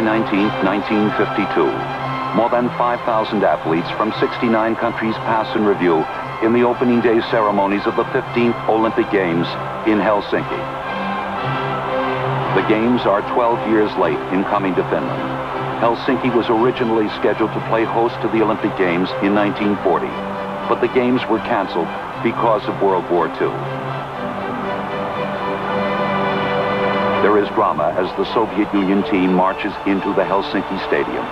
19, 1952. More than 5,000 athletes from 69 countries pass in review in the opening day ceremonies of the 15th Olympic Games in Helsinki. The Games are 12 years late in coming to Finland. Helsinki was originally scheduled to play host to the Olympic Games in 1940, but the Games were canceled because of World War II. There is drama as the Soviet Union team marches into the Helsinki Stadium.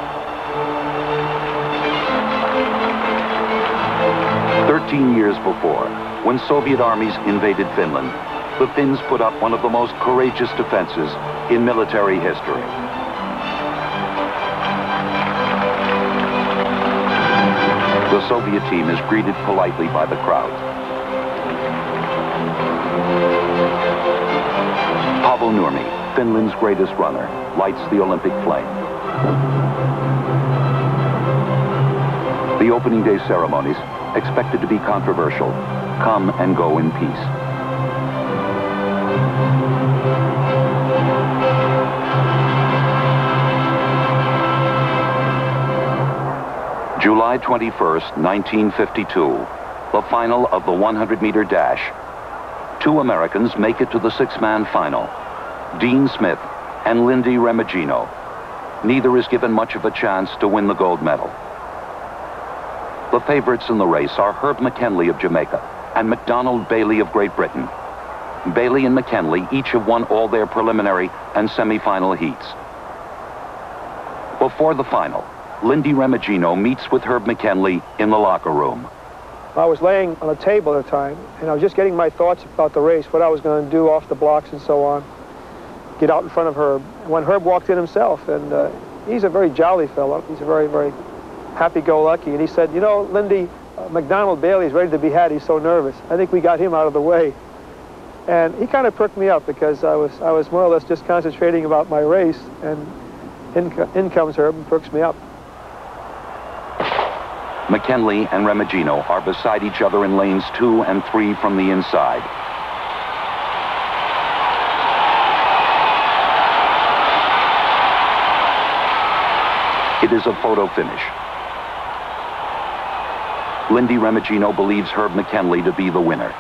13 years before, when Soviet armies invaded Finland, the Finns put up one of the most courageous defenses in military history. The Soviet team is greeted politely by the crowd. Paavo Nurmi, Finland's greatest runner, lights the Olympic flame. The opening day ceremonies, expected to be controversial, come and go in peace. July 21st, 1952, the final of the 100-meter dash. Two Americans make it to the six-man final, Dean Smith and Lindy Remigino. Neither is given much of a chance to win the gold medal. The favorites in the race are Herb McKenley of Jamaica and McDonald Bailey of Great Britain. Bailey and McKenley each have won all their preliminary and semifinal heats. Before the final, Lindy Remigino meets with Herb McKenley in the locker room. I was laying on a table at the time, and I was just getting my thoughts about the race, what I was going to do off the blocks and so on. Get out in front of Herb. When Herb walked in himself, and uh, he's a very jolly fellow. He's a very, very happy-go-lucky. And he said, you know, Lindy, uh, McDonald Bailey's ready to be had. He's so nervous. I think we got him out of the way. And he kind of perked me up because I was, I was more or less just concentrating about my race, and in, in comes Herb and perks me up. McKenley and Remigino are beside each other in lanes two and three from the inside. It is a photo finish. Lindy Remigino believes Herb McKenley to be the winner.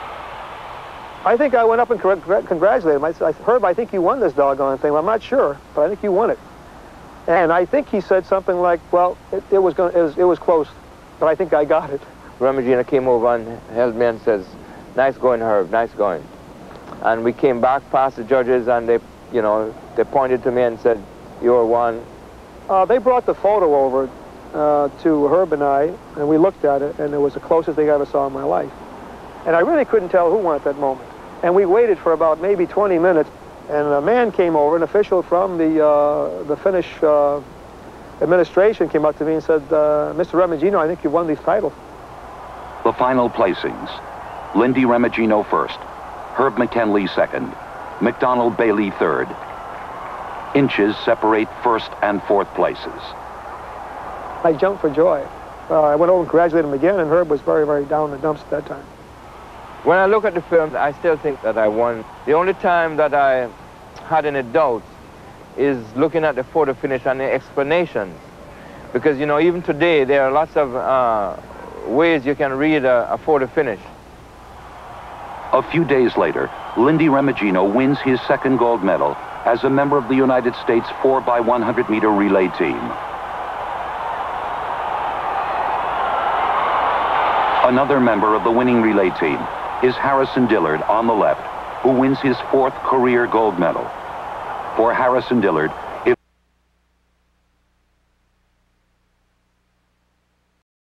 I think I went up and congratulated him. I said, Herb, I think you won this doggone thing. Well, I'm not sure, but I think you won it. And I think he said something like, well, it, it was, going it, was, it was close, but I think I got it. Remigino came over and held me and says, nice going, Herb, nice going. And we came back past the judges and they, you know, they pointed to me and said, you're one. Uh, they brought the photo over uh, to Herb and I, and we looked at it, and it was the closest thing I ever saw in my life. And I really couldn't tell who won at that moment. And we waited for about maybe 20 minutes, and a man came over, an official from the, uh, the Finnish uh, administration came up to me and said, uh, Mr. Remigino, I think you won these titles. The final placings. Lindy Remigino first, Herb McKenley second, McDonald Bailey third. Inches separate first and fourth places. I jumped for joy. Uh, I went over and congratulated him again, and Herb was very, very down in the dumps at that time. When I look at the film, I still think that I won. The only time that I had any doubts is looking at the photo finish and the explanations. Because, you know, even today, there are lots of uh, ways you can read a, a photo finish. A few days later, Lindy Remigino wins his second gold medal as a member of the United States 4x100 meter relay team. Another member of the winning relay team is Harrison Dillard on the left, who wins his fourth career gold medal. For Harrison Dillard,